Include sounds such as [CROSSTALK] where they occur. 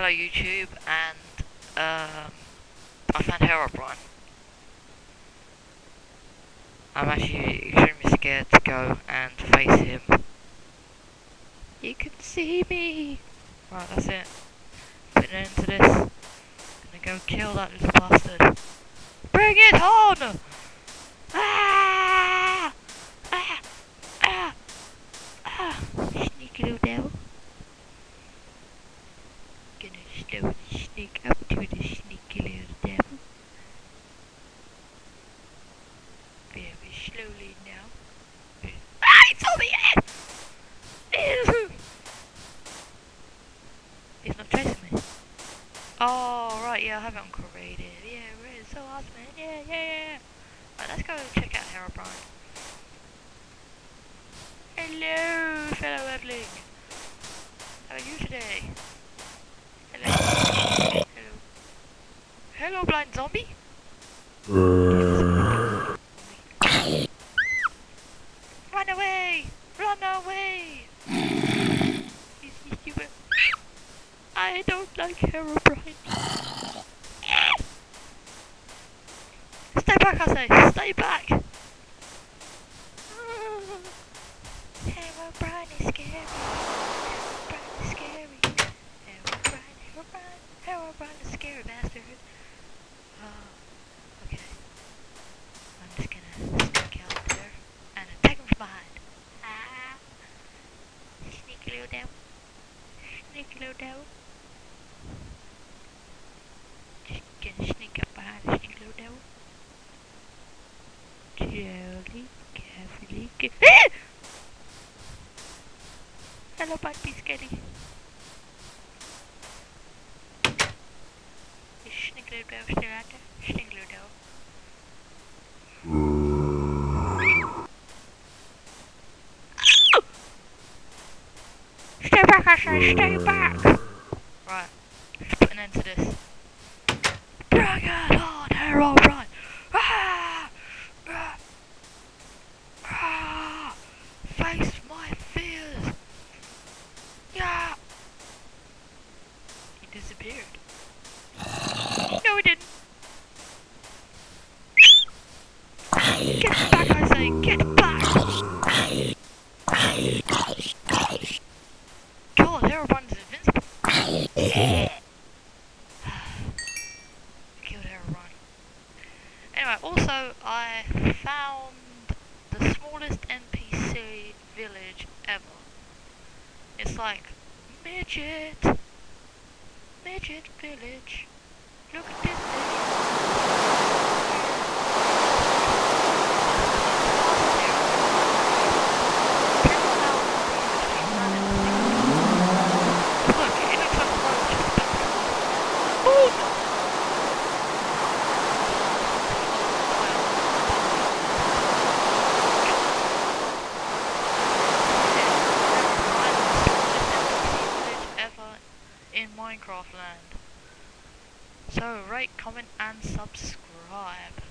Hello YouTube, and um, I found Herobrine. I'm actually extremely scared to go and face him. You can see me! Right, that's it. Putting an end to this. Gonna go kill that little bastard. Bring it on! Ah! Ah! Ah! Ah! Sneaky little devil. Gonna slowly sneak up to the sneaky little devil. Very slowly now. Ah! He saw me! Ew! He's not chasing me. Oh, right, yeah, I have it on creative. Yeah, right, it's so awesome, man. Yeah, yeah, yeah. Right, let's go check out Herobrine. Hello, fellow Eveling. How are you today? Hello. Hello. Hello, blind zombie. I don't like Herobrine. Stay back, I say. Stay back. Herobrine is scary. Herobrine is scary. Herobrine, Herobrine, Herobrine is scary bastard. Oh, okay. I'm just gonna sneak out there and attack him from behind. Ah. Little devil. Little devil. Just gonna sneak up behind the sneaky little devil. Slowly, [GASPS] Hello, bud, be scary. Is sneaky little devil still out there? Sneaky little devil. Stay back, I say, stay back! Right, let's put an end to this. Bring it on, hero, run! Ah! Ah! Ah! Face my fears! Yeah! He disappeared. No, he didn't! Get back, I say, get back! God, Herobrine's invincible. Killed Herobrine. Anyway, also I found the smallest NPC village ever. It's like midget, midget village. Look at this thing. Look, it looks like a road just back. Oh no! ever in Minecraft land. So rate, comment and subscribe.